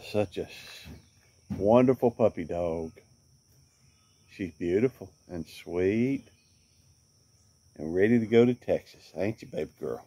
such a wonderful puppy dog. She's beautiful and sweet and ready to go to Texas, ain't you, baby girl?